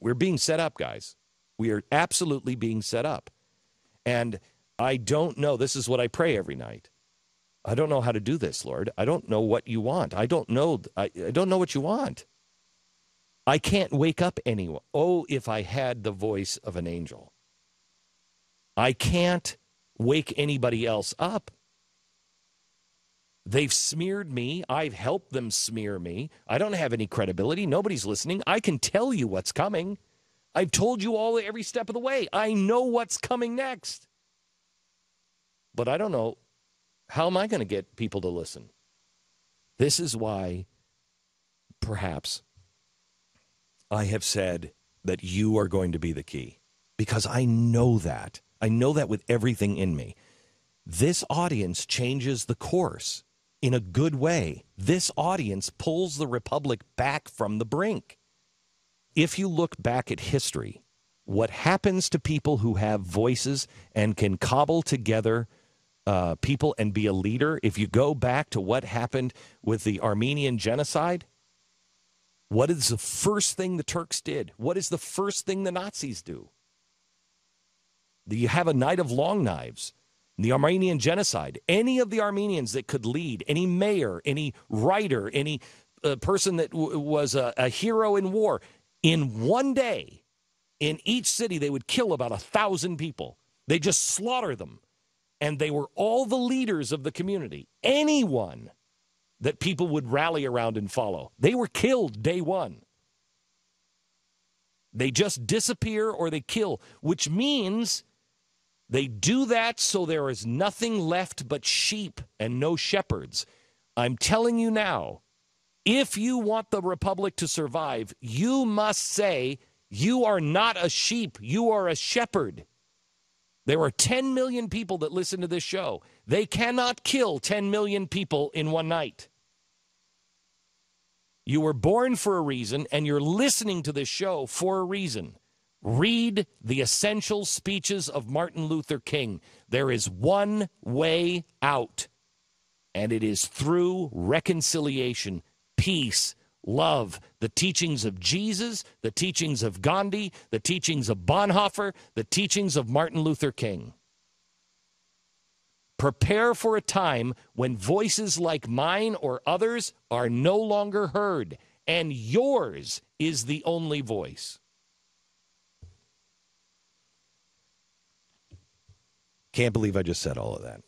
We're being set up, guys. We are absolutely being set up. And I don't know. This is what I pray every night. I don't know how to do this, Lord. I don't know what you want. I don't know. I, I don't know what you want. I can't wake up anyone. Oh, if I had the voice of an angel. I can't wake anybody else up. They've smeared me. I've helped them smear me. I don't have any credibility. Nobody's listening. I can tell you what's coming. I've told you all every step of the way. I know what's coming next. But I don't know how am I going to get people to listen? This is why perhaps I have said that you are going to be the key because I know that. I know that with everything in me. This audience changes the course in a good way. This audience pulls the republic back from the brink. If you look back at history, what happens to people who have voices and can cobble together uh, people and be a leader, if you go back to what happened with the Armenian genocide, what is the first thing the Turks did? What is the first thing the Nazis do? You have a night of long knives the Armenian genocide, any of the Armenians that could lead, any mayor, any writer, any uh, person that w- was a, a hero in war, in one day, in each city, they would kill about a thousand people. They just slaughter them. And they were all the leaders of the community. Anyone that people would rally around and follow, they were killed day one. They just disappear or they kill, which means they do that so there is nothing left but sheep and no shepherds. I'm telling you now, if you want the republic to survive, you must say, You are not a sheep, you are a shepherd. There are 10 million people that listen to this show. They cannot kill 10 million people in one night. You were born for a reason, and you're listening to this show for a reason. Read the essential speeches of Martin Luther King. There is one way out, and it is through reconciliation, peace, love, the teachings of Jesus, the teachings of Gandhi, the teachings of Bonhoeffer, the teachings of Martin Luther King. Prepare for a time when voices like mine or others are no longer heard, and yours is the only voice. Can't believe I just said all of that.